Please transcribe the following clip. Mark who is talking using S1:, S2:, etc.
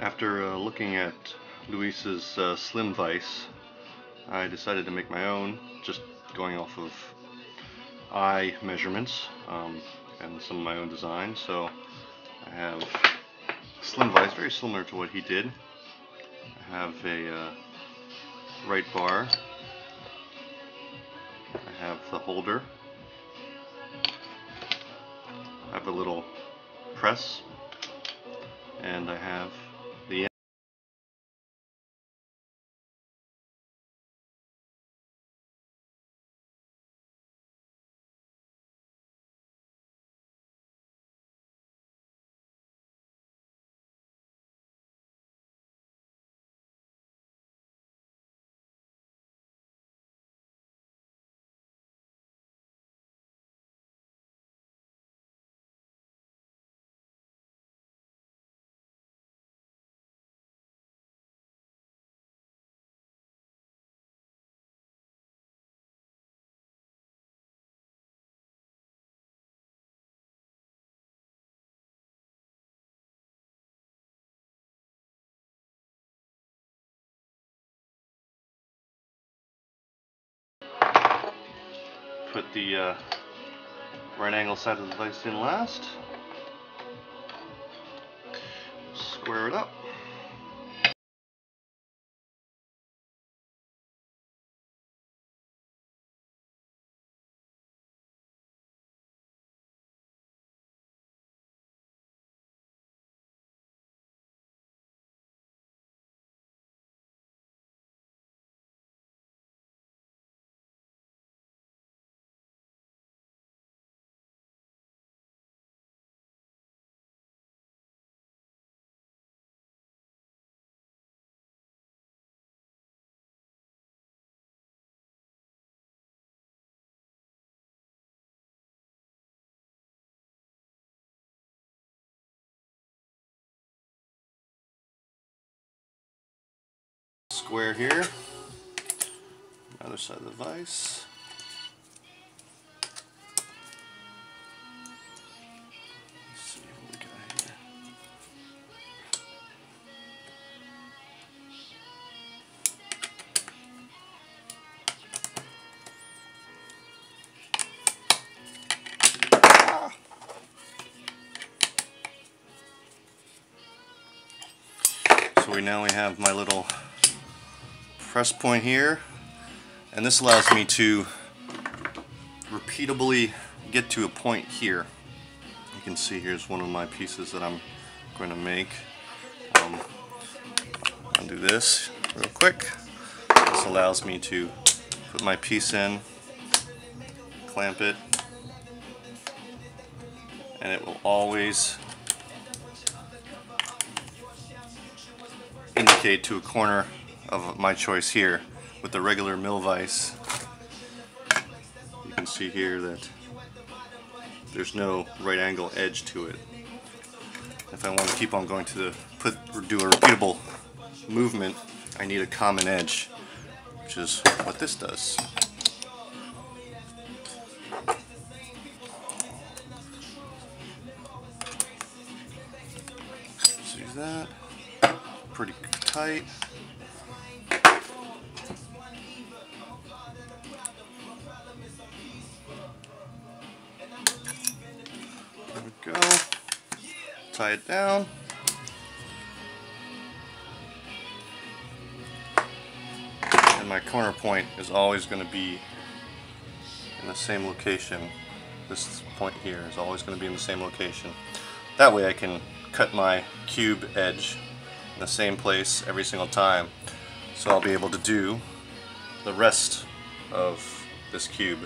S1: After uh, looking at Luis's uh, Slim Vice, I decided to make my own, just going off of eye measurements um, and some of my own design. So I have Slim Vice, very similar to what he did. I have a uh, right bar. I have the holder. I have a little press and I have put the uh, right angle side of the vise in last. Square it up. Square here. Other side of the vise. Here. Ah. So we now we have my little press point here and this allows me to repeatably get to a point here. You can see here's one of my pieces that I'm going to make. Um, I'll do this real quick. This allows me to put my piece in, clamp it, and it will always indicate to a corner of my choice here with the regular mill vise. You can see here that there's no right angle edge to it. If I want to keep on going to the put do a repeatable movement, I need a common edge, which is what this does. See that? Pretty tight. Tie it down. And my corner point is always going to be in the same location. This point here is always going to be in the same location. That way I can cut my cube edge in the same place every single time. So I'll be able to do the rest of this cube